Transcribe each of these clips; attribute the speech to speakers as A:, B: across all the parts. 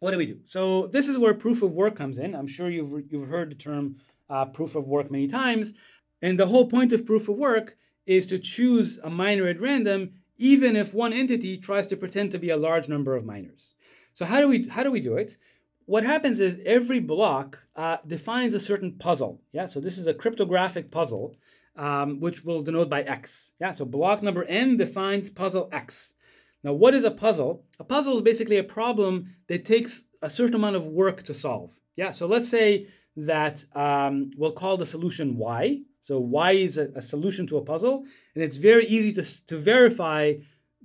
A: what do we do? So this is where proof of work comes in. I'm sure you've, you've heard the term uh, proof of work many times. And the whole point of proof of work is to choose a miner at random, even if one entity tries to pretend to be a large number of miners. So how do we how do we do it? What happens is every block uh, defines a certain puzzle. Yeah, so this is a cryptographic puzzle, um, which will denote by X. Yeah, so block number n defines puzzle X. Now, what is a puzzle? A puzzle is basically a problem that takes a certain amount of work to solve. Yeah, so let's say that um, we'll call the solution Y. So Y is a, a, solution to a puzzle, and it's very easy to, to verify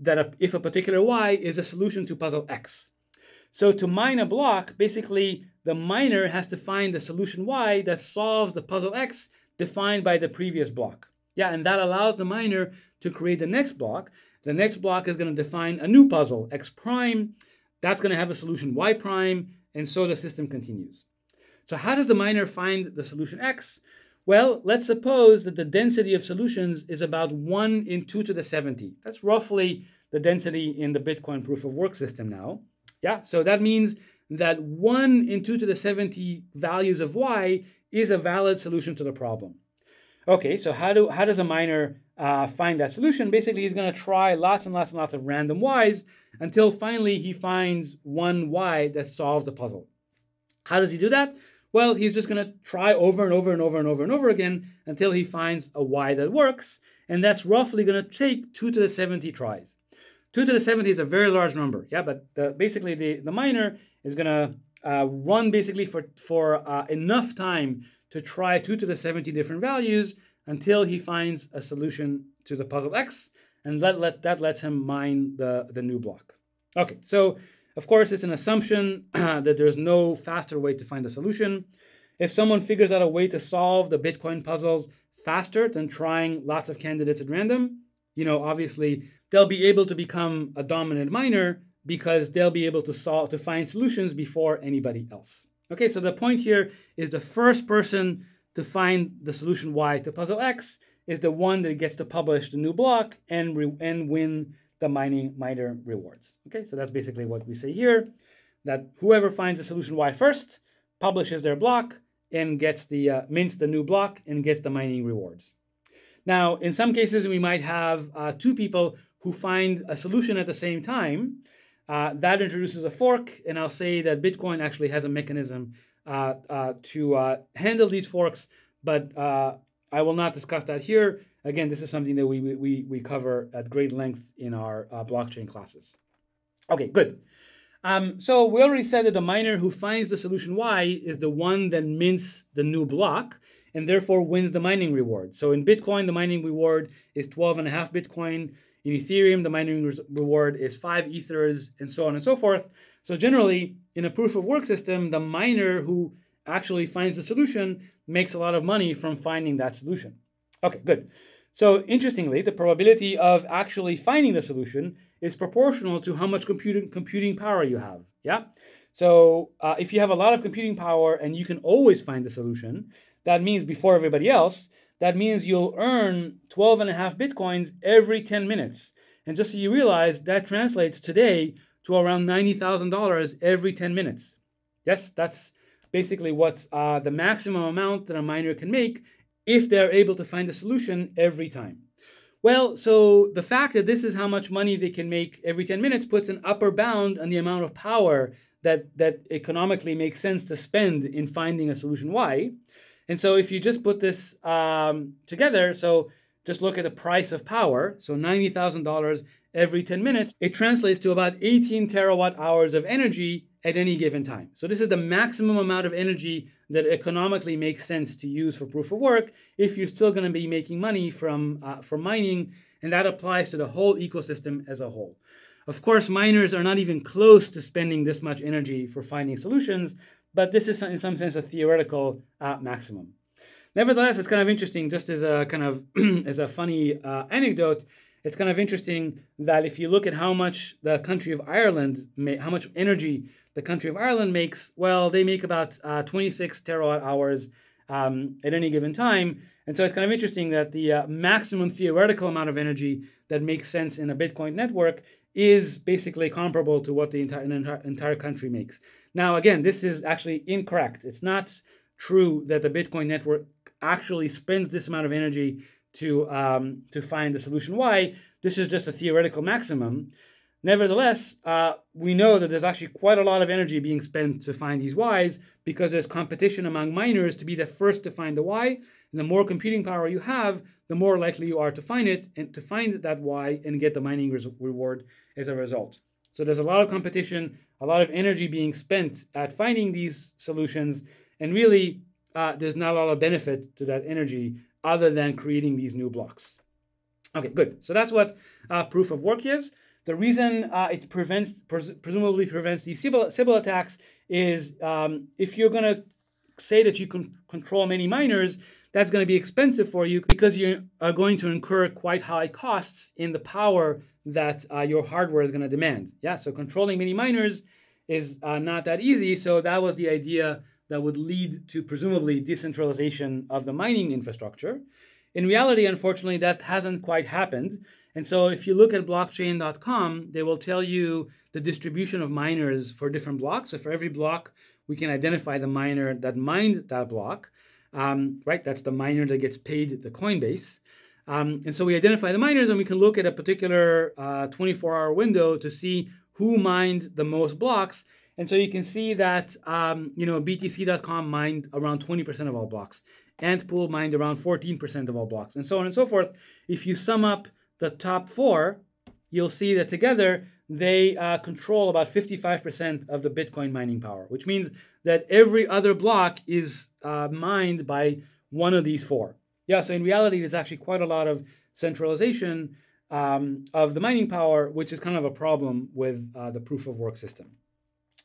A: that a, if a particular Y is a solution to puzzle X. So to mine a block, basically the miner has to find the solution Y that solves the puzzle X defined by the previous block. Yeah, and that allows the miner to create the next block. The next block is going to define a new puzzle, X prime. That's going to have a solution Y prime, and so the system continues. So how does the miner find the solution X? Well, let's suppose that the density of solutions is about 1 in 2 to the 70. That's roughly the density in the Bitcoin proof of work system now. Yeah, so that means that 1 in 2 to the 70 values of y is a valid solution to the problem. Okay, so how, do, how does a miner uh, find that solution? Basically, he's going to try lots and lots and lots of random y's until finally he finds one y that solves the puzzle. How does he do that? Well, he's just going to try over and over and over and over and over again until he finds a y that works. And that's roughly going to take 2 to the 70 tries. 2 to the 70 is a very large number. Yeah, but the, basically the, the miner is going to uh, run basically for, for uh, enough time to try 2 to the 70 different values until he finds a solution to the puzzle X. And that, let, that lets him mine the, the new block. Okay, so of course, it's an assumption that there's no faster way to find a solution. If someone figures out a way to solve the Bitcoin puzzles faster than trying lots of candidates at random, you know, obviously they'll be able to become a dominant miner because they'll be able to solve to find solutions before anybody else. Okay, so the point here is the first person to find the solution Y to puzzle X is the one that gets to publish the new block and, and win the mining miner rewards. Okay, so that's basically what we say here, that whoever finds the solution Y first publishes their block and gets the uh, mints the new block and gets the mining rewards. Now, in some cases, we might have uh, two people who find a solution at the same time. Uh, that introduces a fork, and I'll say that Bitcoin actually has a mechanism to uh, handle these forks, but I will not discuss that here. Again, this is something that we, we, we cover at great length in our uh, blockchain classes. Okay, good. Um, so we already said that the miner who finds the solution Y is the one that mints the new block and therefore wins the mining reward. So in Bitcoin, the mining reward is 12 and a half Bitcoin. In Ethereum, the mining re reward is five ethers and so on and so forth. So generally, in a proof of work system, the miner who actually finds the solution makes a lot of money from finding that solution. Okay, good. So interestingly, the probability of actually finding the solution is proportional to how much computing, computing power you have. Yeah. So uh, if you have a lot of computing power and you can always find the solution, that means before everybody else, that means you'll earn 12 and a half Bitcoins every 10 minutes. And just so you realize, that translates today to around $90,000 every 10 minutes. Yes, that's basically what uh, the maximum amount that a miner can make if they're able to find a solution every time. Well, so the fact that this is how much money they can make every 10 minutes puts an upper bound on the amount of power that, that economically makes sense to spend in finding a solution Y. And so if you just put this um, together, so just look at the price of power, so $90,000 every 10 minutes, it translates to about 18 terawatt hours of energy at any given time. So this is the maximum amount of energy that economically makes sense to use for proof of work if you're still going to be making money from, uh, from mining, and that applies to the whole ecosystem as a whole. Of course, miners are not even close to spending this much energy for finding solutions, but this is in some sense a theoretical uh, maximum. Nevertheless, it's kind of interesting, just as a kind of as a funny uh, anecdote, it's kind of interesting that if you look at how much the country of Ireland, how much energy the country of Ireland makes, well, they make about uh, 26 terawatt hours um, at any given time. And so it's kind of interesting that the uh, maximum theoretical amount of energy that makes sense in a Bitcoin network is basically comparable to what the entire, entire, entire country makes. Now, again, this is actually incorrect. It's not true that the Bitcoin network actually spends this amount of energy to, um, to find the solution Y. This is just a theoretical maximum. Nevertheless, uh, we know that there's actually quite a lot of energy being spent to find these Ys because there's competition among miners to be the first to find the Y. And the more computing power you have, the more likely you are to find it and to find that Y and get the mining reward as a result. So there's a lot of competition, a lot of energy being spent at finding these solutions, and really uh, there's not a lot of benefit to that energy other than creating these new blocks. Okay, good. So that's what uh, proof of work is. The reason uh, it prevents, pres presumably prevents these Sybil, Sybil attacks is um, if you're going to say that you can control many miners, that's going to be expensive for you because you are going to incur quite high costs in the power that uh, your hardware is going to demand. Yeah, so controlling many miners is uh, not that easy. So that was the idea that would lead to presumably decentralization of the mining infrastructure. In reality, unfortunately, that hasn't quite happened. And so if you look at blockchain.com, they will tell you the distribution of miners for different blocks. So for every block, we can identify the miner that mined that block, um, right? That's the miner that gets paid the Coinbase. Um, and so we identify the miners and we can look at a particular 24-hour uh, window to see who mined the most blocks. And so you can see that, um, you know, BTC.com mined around 20% of all blocks. Antpool mined around 14% of all blocks, and so on and so forth. If you sum up the top four, you'll see that together they uh, control about 55% of the Bitcoin mining power, which means that every other block is uh, mined by one of these four. Yeah, so in reality, there's actually quite a lot of centralization um, of the mining power, which is kind of a problem with uh, the proof of work system.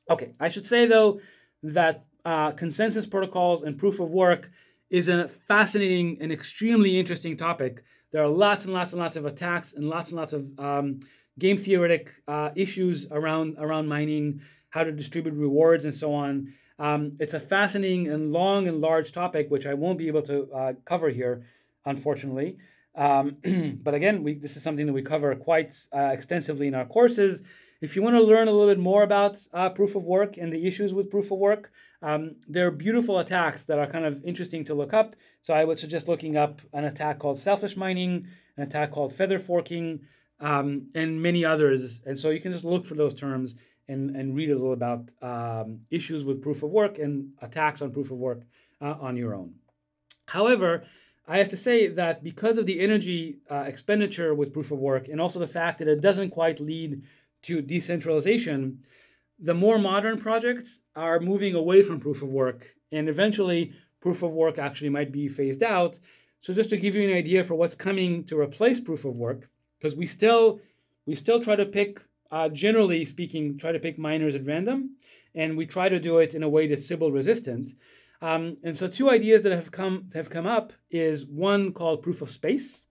A: Okay, I should say though that uh, consensus protocols and proof of work is a fascinating and extremely interesting topic there are lots and lots and lots of attacks and lots and lots of um, game theoretic uh, issues around around mining, how to distribute rewards, and so on. Um, it's a fascinating and long and large topic, which I won't be able to uh, cover here, unfortunately. Um, but again, we, this is something that we cover quite uh, extensively in our courses. If you want to learn a little bit more about uh, proof of work and the issues with proof of work, um, there are beautiful attacks that are kind of interesting to look up. So I would suggest looking up an attack called selfish mining, an attack called feather forking, um, and many others. And so you can just look for those terms and, and read a little about um, issues with proof of work and attacks on proof of work uh, on your own. However, I have to say that because of the energy uh, expenditure with proof of work and also the fact that it doesn't quite lead to decentralization, the more modern projects are moving away from proof of work, and eventually proof of work actually might be phased out. So just to give you an idea for what's coming to replace proof of work, because we still we still try to pick, uh, generally speaking, try to pick miners at random, and we try to do it in a way that's Sybil resistant. Um, and so two ideas that have come have come up is one called proof of space,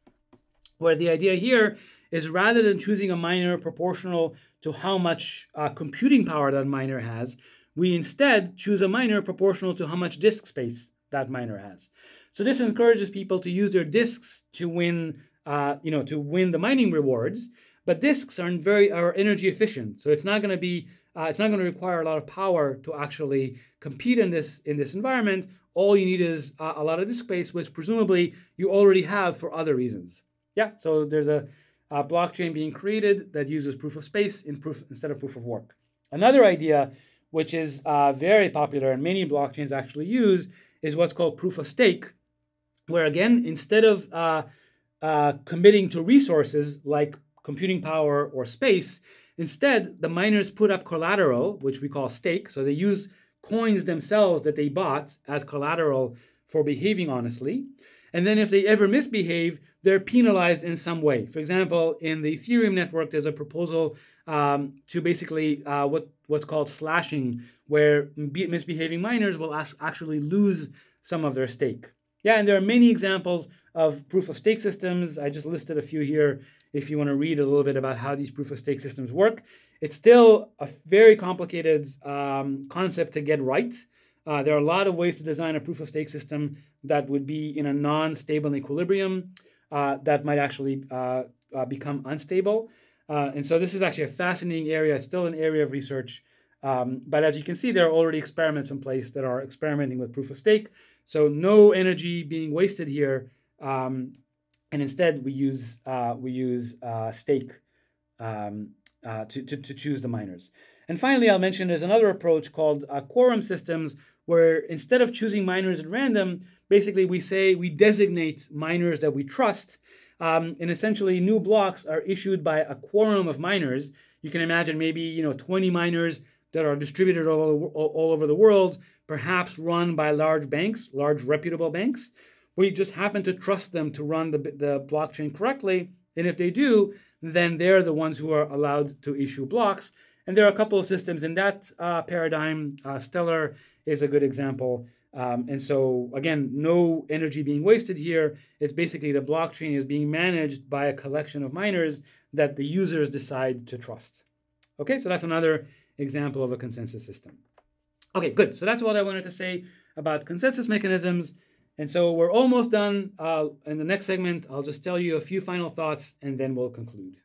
A: where the idea here is rather than choosing a miner proportional to how much uh, computing power that miner has, we instead choose a miner proportional to how much disk space that miner has. So this encourages people to use their disks to win, uh, you know, to win the mining rewards. But disks are very are energy efficient, so it's not going to be uh, it's not going to require a lot of power to actually compete in this in this environment. All you need is uh, a lot of disk space, which presumably you already have for other reasons. Yeah, so there's a uh, blockchain being created that uses proof of space in proof instead of proof of work. Another idea, which is uh, very popular and many blockchains actually use, is what's called proof of stake, where again, instead of uh, uh committing to resources like computing power or space, instead the miners put up collateral, which we call stake. So they use coins themselves that they bought as collateral for behaving honestly. And then if they ever misbehave, they're penalized in some way. For example, in the Ethereum network, there's a proposal um, to basically uh, what what's called slashing, where misbehaving miners will actually lose some of their stake. Yeah, and there are many examples of proof of stake systems. I just listed a few here if you want to read a little bit about how these proof of stake systems work. It's still a very complicated um, concept to get right. Uh, there are a lot of ways to design a proof of stake system that would be in a non stable equilibrium that might actually uh, uh become unstable. Uh, and so this is actually a fascinating area, it's still an area of research. Um, but as you can see, there are already experiments in place that are experimenting with proof of stake. So no energy being wasted here. Um, and instead we use, uh, we use uh, stake um, uh, to, to, to, choose the miners. And finally, I'll mention there's another approach called uh, quorum systems, where instead of choosing miners at random, basically we say we designate miners that we trust. Um, and essentially, new blocks are issued by a quorum of miners. You can imagine maybe you know 20 miners that are distributed all, all over the world, perhaps run by large banks, large reputable banks. We just happen to trust them to run the, the blockchain correctly. And if they do, then they're the ones who are allowed to issue blocks. And there are a couple of systems in that uh, paradigm. Uh, Stellar is a good example. Um, and so, again, no energy being wasted here. It's basically the blockchain is being managed by a collection of miners that the users decide to trust. Okay, so that's another example of a consensus system. Okay, good. So that's what I wanted to say about consensus mechanisms. And so we're almost done. Uh, in the next segment, I'll just tell you a few final thoughts and then we'll conclude.